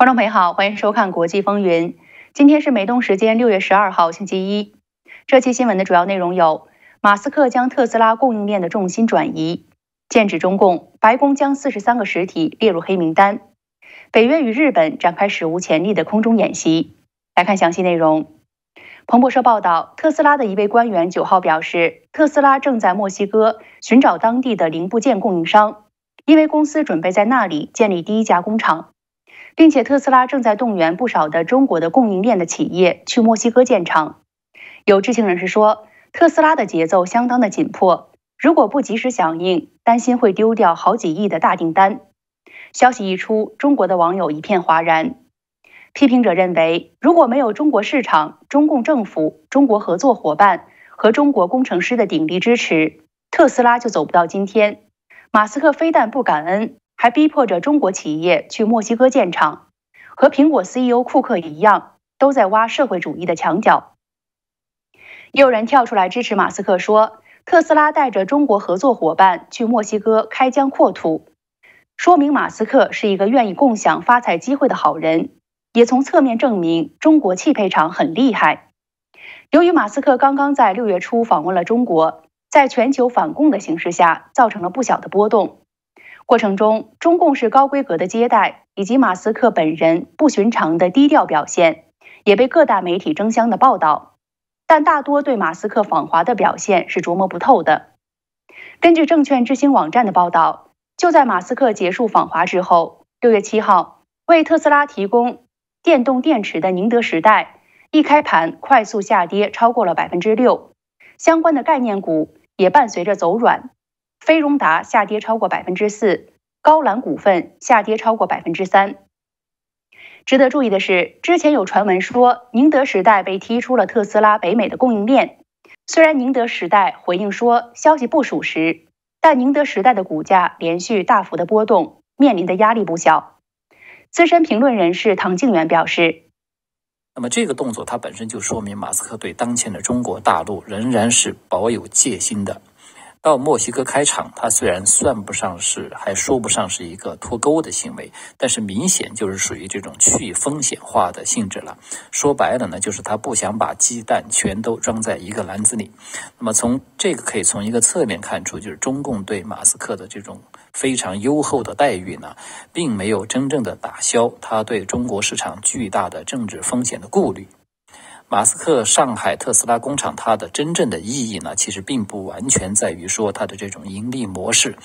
观众朋友好，欢迎收看国际风云。今天是美东时间六月十二号星期一。这期新闻的主要内容有：马斯克将特斯拉供应链的重心转移；剑指中共，白宫将四十三个实体列入黑名单；北约与日本展开史无前例的空中演习。来看详细内容。彭博社报道，特斯拉的一位官员九号表示，特斯拉正在墨西哥寻找当地的零部件供应商，因为公司准备在那里建立第一家工厂。并且特斯拉正在动员不少的中国的供应链的企业去墨西哥建厂。有知情人士说，特斯拉的节奏相当的紧迫，如果不及时响应，担心会丢掉好几亿的大订单。消息一出，中国的网友一片哗然。批评者认为，如果没有中国市场、中共政府、中国合作伙伴和中国工程师的鼎力支持，特斯拉就走不到今天。马斯克非但不感恩。还逼迫着中国企业去墨西哥建厂，和苹果 CEO 库克一样，都在挖社会主义的墙角。也有人跳出来支持马斯克，说特斯拉带着中国合作伙伴去墨西哥开疆扩土，说明马斯克是一个愿意共享发财机会的好人，也从侧面证明中国汽配厂很厉害。由于马斯克刚刚在六月初访问了中国，在全球反共的形势下，造成了不小的波动。过程中，中共是高规格的接待，以及马斯克本人不寻常的低调表现，也被各大媒体争相的报道。但大多对马斯克访华的表现是琢磨不透的。根据证券之星网站的报道，就在马斯克结束访华之后，六月七号，为特斯拉提供电动电池的宁德时代一开盘快速下跌超过了百分之六，相关的概念股也伴随着走软。飞荣达下跌超过百分之四，高兰股份下跌超过百分之三。值得注意的是，之前有传闻说宁德时代被踢出了特斯拉北美的供应链。虽然宁德时代回应说消息不属实，但宁德时代的股价连续大幅的波动，面临的压力不小。资深评论人士唐静远表示：“那么这个动作，它本身就说明马斯克对当前的中国大陆仍然是保有戒心的。”到墨西哥开厂，它虽然算不上是，还说不上是一个脱钩的行为，但是明显就是属于这种去风险化的性质了。说白了呢，就是他不想把鸡蛋全都装在一个篮子里。那么从这个可以从一个侧面看出，就是中共对马斯克的这种非常优厚的待遇呢，并没有真正的打消他对中国市场巨大的政治风险的顾虑。马斯克上海特斯拉工厂，它的真正的意义呢，其实并不完全在于说它的这种盈利模式，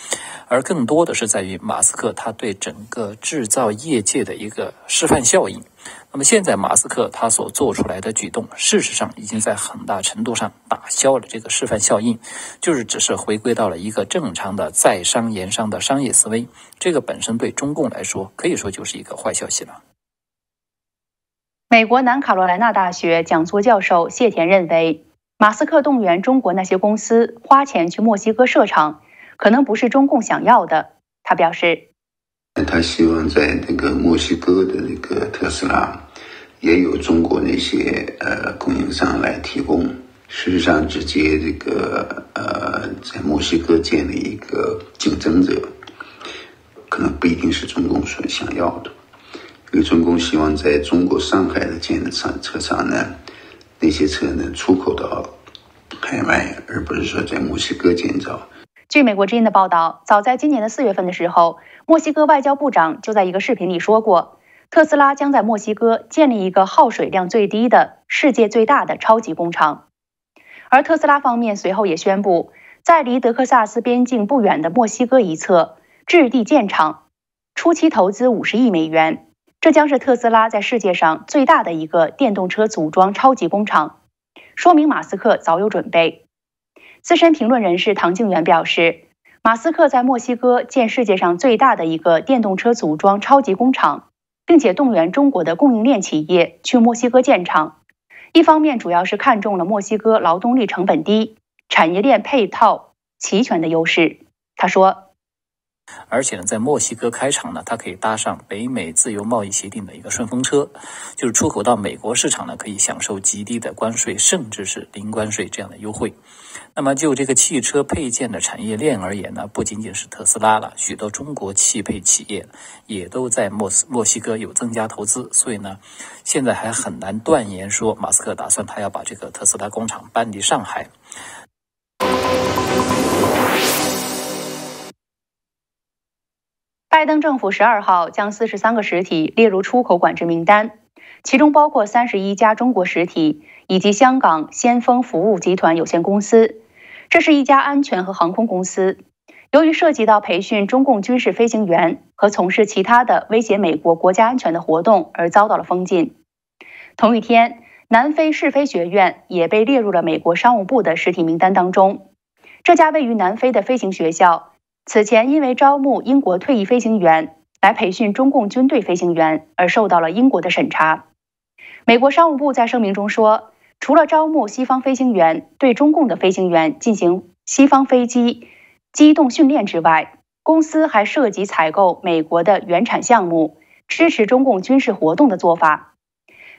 而更多的是在于马斯克他对整个制造业界的一个示范效应。那么现在马斯克他所做出来的举动，事实上已经在很大程度上打消了这个示范效应，就是只是回归到了一个正常的在商言商的商业思维。这个本身对中共来说，可以说就是一个坏消息了。美国南卡罗来纳大学讲座教授谢田认为，马斯克动员中国那些公司花钱去墨西哥设厂，可能不是中共想要的。他表示，他希望在那个墨西哥的那个特斯拉，也有中国那些呃供应商来提供。事实上，直接这个呃在墨西哥建立一个竞争者，可能不一定是中共所想要的。因为中共希望在中国上海的建的车车厂呢，那些车呢出口到海外，而不是说在墨西哥建造。据美国之音的报道，早在今年的四月份的时候，墨西哥外交部长就在一个视频里说过，特斯拉将在墨西哥建立一个耗水量最低的世界最大的超级工厂。而特斯拉方面随后也宣布，在离德克萨斯边境不远的墨西哥一侧置地建厂，初期投资五十亿美元。这将是特斯拉在世界上最大的一个电动车组装超级工厂，说明马斯克早有准备。资深评论人士唐静元表示，马斯克在墨西哥建世界上最大的一个电动车组装超级工厂，并且动员中国的供应链企业去墨西哥建厂，一方面主要是看中了墨西哥劳动力成本低、产业链配套齐全的优势。他说。而且呢，在墨西哥开场呢，它可以搭上北美自由贸易协定的一个顺风车，就是出口到美国市场呢，可以享受极低的关税，甚至是零关税这样的优惠。那么就这个汽车配件的产业链而言呢，不仅仅是特斯拉了，许多中国汽配企业也都在墨斯墨西哥有增加投资，所以呢，现在还很难断言说马斯克打算他要把这个特斯拉工厂搬离上海。拜登政府十二号将四十三个实体列入出口管制名单，其中包括三十一家中国实体以及香港先锋服务集团有限公司。这是一家安全和航空公司，由于涉及到培训中共军事飞行员和从事其他的威胁美国国家安全的活动而遭到了封禁。同一天，南非试飞学院也被列入了美国商务部的实体名单当中。这家位于南非的飞行学校。此前因为招募英国退役飞行员来培训中共军队飞行员而受到了英国的审查。美国商务部在声明中说，除了招募西方飞行员对中共的飞行员进行西方飞机机动训练之外，公司还涉及采购美国的原产项目，支持中共军事活动的做法。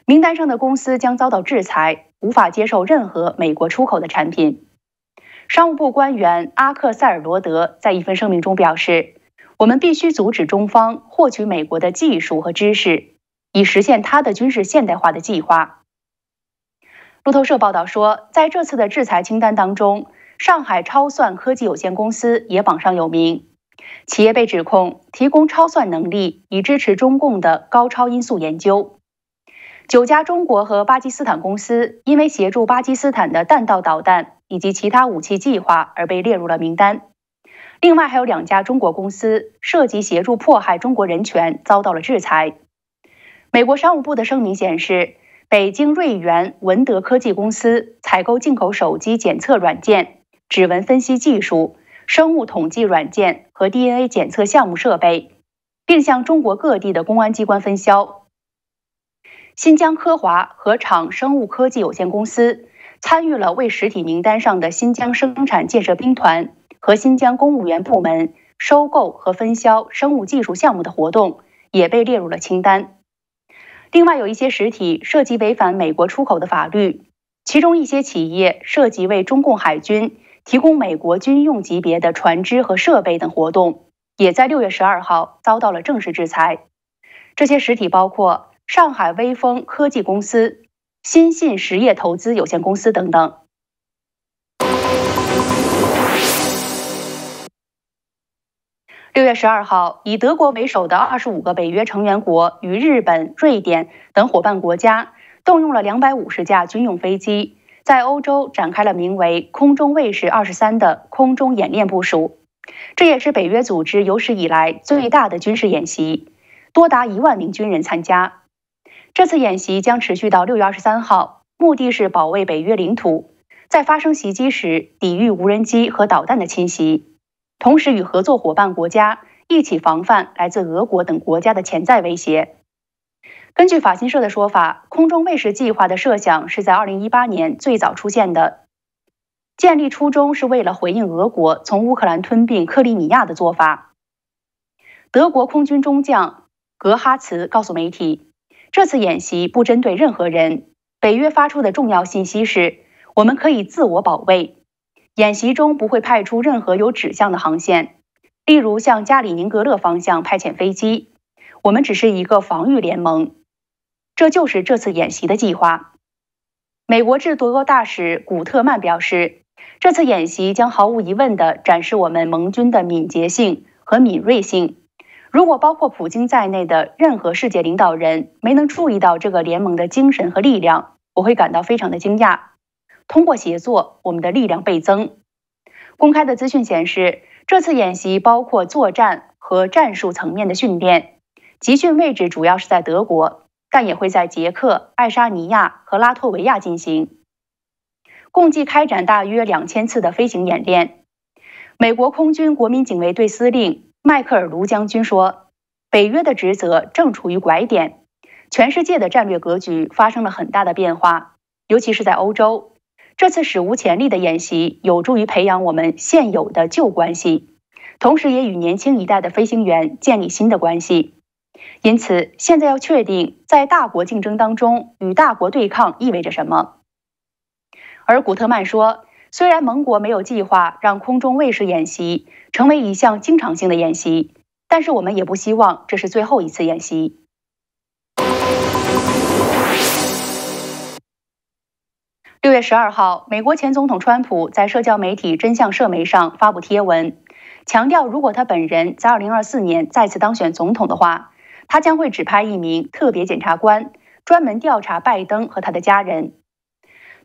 名单上的公司将遭到制裁，无法接受任何美国出口的产品。商务部官员阿克塞尔罗德在一份声明中表示：“我们必须阻止中方获取美国的技术和知识，以实现他的军事现代化的计划。”路透社报道说，在这次的制裁清单当中，上海超算科技有限公司也榜上有名。企业被指控提供超算能力，以支持中共的高超音速研究。九家中国和巴基斯坦公司因为协助巴基斯坦的弹道导弹。以及其他武器计划而被列入了名单。另外，还有两家中国公司涉及协助迫害中国人权，遭到了制裁。美国商务部的声明显示，北京瑞元文德科技公司采购进口手机检测软件、指纹分析技术、生物统计软件和 DNA 检测项目设备，并向中国各地的公安机关分销。新疆科华和厂生物科技有限公司。参与了为实体名单上的新疆生产建设兵团和新疆公务员部门收购和分销生物技术项目的活动，也被列入了清单。另外，有一些实体涉及违反美国出口的法律，其中一些企业涉及为中共海军提供美国军用级别的船只和设备等活动，也在六月十二号遭到了正式制裁。这些实体包括上海威风科技公司。新信实业投资有限公司等等。六月十二号，以德国为首的二十五个北约成员国与日本、瑞典等伙伴国家动用了两百五十架军用飞机，在欧洲展开了名为“空中卫士二十三”的空中演练部署。这也是北约组织有史以来最大的军事演习，多达一万名军人参加。这次演习将持续到六月二十三号，目的是保卫北约领土，在发生袭击时抵御无人机和导弹的侵袭，同时与合作伙伴国家一起防范来自俄国等国家的潜在威胁。根据法新社的说法，空中卫士计划的设想是在二零一八年最早出现的，建立初衷是为了回应俄国从乌克兰吞并克里米亚的做法。德国空军中将格哈茨告诉媒体。这次演习不针对任何人。北约发出的重要信息是，我们可以自我保卫。演习中不会派出任何有指向的航线，例如向加里宁格勒方向派遣飞机。我们只是一个防御联盟。这就是这次演习的计划。美国驻德国大使古特曼表示，这次演习将毫无疑问地展示我们盟军的敏捷性和敏锐性。如果包括普京在内的任何世界领导人没能注意到这个联盟的精神和力量，我会感到非常的惊讶。通过协作，我们的力量倍增。公开的资讯显示，这次演习包括作战和战术层面的训练，集训位置主要是在德国，但也会在捷克、爱沙尼亚和拉脱维亚进行，共计开展大约两千次的飞行演练。美国空军国民警卫队司令。迈克尔·卢将军说：“北约的职责正处于拐点，全世界的战略格局发生了很大的变化，尤其是在欧洲。这次史无前例的演习有助于培养我们现有的旧关系，同时也与年轻一代的飞行员建立新的关系。因此，现在要确定在大国竞争当中与大国对抗意味着什么。而古特曼说，虽然盟国没有计划让空中卫士演习成为一项经常性的演习，但是我们也不希望这是最后一次演习。六月十二号，美国前总统川普在社交媒体真相社媒上发布贴文，强调如果他本人在二零二四年再次当选总统的话。他将会指派一名特别检察官，专门调查拜登和他的家人。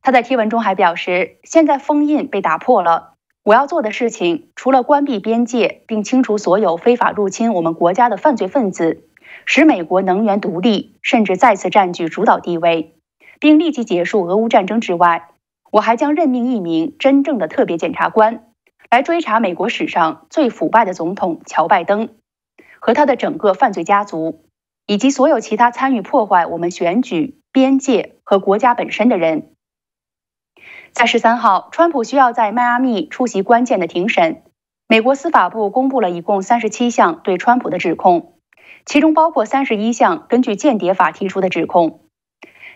他在贴文中还表示：“现在封印被打破了，我要做的事情除了关闭边界，并清除所有非法入侵我们国家的犯罪分子，使美国能源独立，甚至再次占据主导地位，并立即结束俄乌战争之外，我还将任命一名真正的特别检察官，来追查美国史上最腐败的总统乔拜登。”和他的整个犯罪家族，以及所有其他参与破坏我们选举、边界和国家本身的人，在十三号，川普需要在迈阿密出席关键的庭审。美国司法部公布了一共三十七项对川普的指控，其中包括三十一项根据间谍法提出的指控。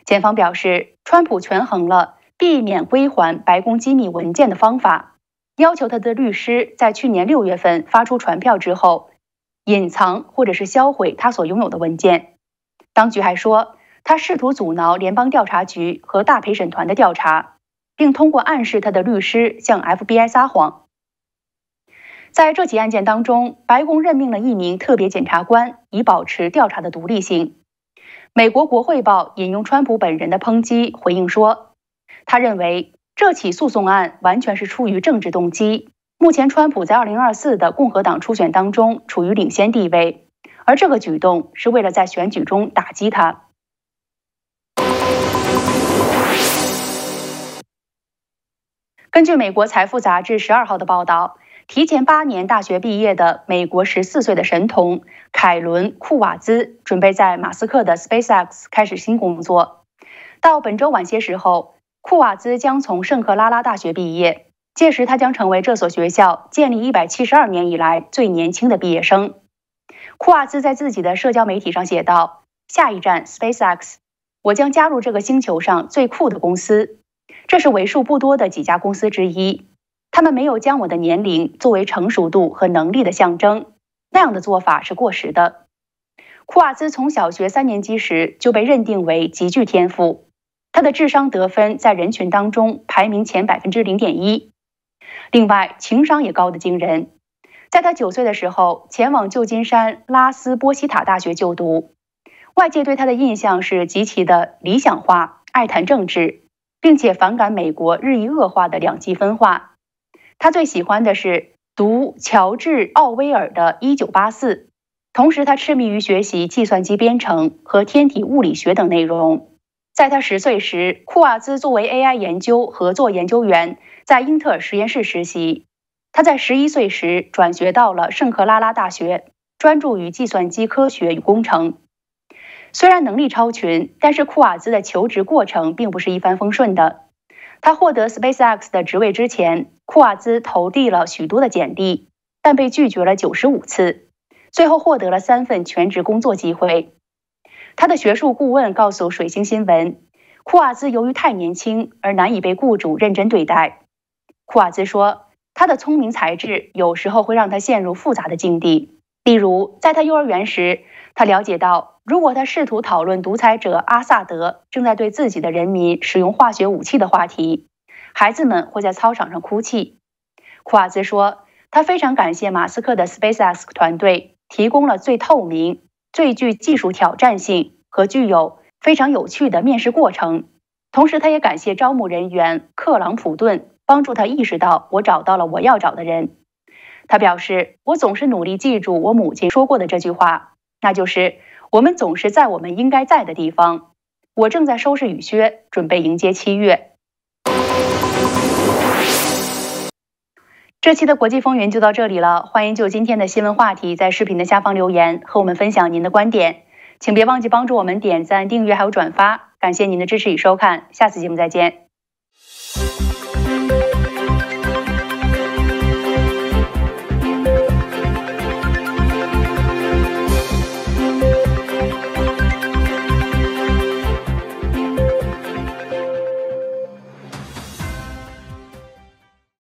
检方表示，川普权衡了避免归还白宫机密文件的方法，要求他的律师在去年六月份发出传票之后。隐藏或者是销毁他所拥有的文件。当局还说，他试图阻挠联邦调查局和大陪审团的调查，并通过暗示他的律师向 FBI 撒谎。在这起案件当中，白宫任命了一名特别检察官，以保持调查的独立性。美国国会报引用川普本人的抨击回应说，他认为这起诉讼案完全是出于政治动机。目前，川普在2024的共和党初选当中处于领先地位，而这个举动是为了在选举中打击他。根据美国财富杂志十二号的报道，提前八年大学毕业的美国十四岁的神童凯伦·库瓦兹准备在马斯克的 SpaceX 开始新工作。到本周晚些时候，库瓦兹将从圣克拉拉大学毕业。届时，他将成为这所学校建立一百七十二年以来最年轻的毕业生。库瓦兹在自己的社交媒体上写道：“下一站 SpaceX，我将加入这个星球上最酷的公司。这是为数不多的几家公司之一。他们没有将我的年龄作为成熟度和能力的象征，那样的做法是过时的。”库瓦兹从小学三年级时就被认定为极具天赋，他的智商得分在人群当中排名前百分之零点一。另外，情商也高得惊人。在他九岁的时候，前往旧金山拉斯波西塔大学就读。外界对他的印象是极其的理想化，爱谈政治，并且反感美国日益恶化的两极分化。他最喜欢的是读乔治·奥威尔的《一九八四》，同时他痴迷于学习计算机编程和天体物理学等内容。在他十岁时，库瓦兹作为 AI 研究合作研究员。在英特尔实验室实习，他在十一岁时转学到了圣克拉拉大学，专注于计算机科学与工程。虽然能力超群，但是库瓦兹的求职过程并不是一帆风顺的。他获得 SpaceX 的职位之前，库瓦兹投递了许多的简历，但被拒绝了九十五次，最后获得了三份全职工作机会。他的学术顾问告诉水星新闻，库瓦兹由于太年轻而难以被雇主认真对待。库瓦兹说：“他的聪明才智有时候会让他陷入复杂的境地。例如，在他幼儿园时，他了解到，如果他试图讨论独裁者阿萨德正在对自己的人民使用化学武器的话题，孩子们会在操场上哭泣。”库瓦兹说：“他非常感谢马斯克的 SpaceX 团队提供了最透明、最具技术挑战性和具有非常有趣的面试过程。同时，他也感谢招募人员克朗普顿。”帮助他意识到，我找到了我要找的人。他表示：“我总是努力记住我母亲说过的这句话，那就是我们总是在我们应该在的地方。”我正在收拾雨靴，准备迎接七月。这期的国际风云就到这里了，欢迎就今天的新闻话题在视频的下方留言，和我们分享您的观点。请别忘记帮助我们点赞、订阅还有转发，感谢您的支持与收看，下次节目再见。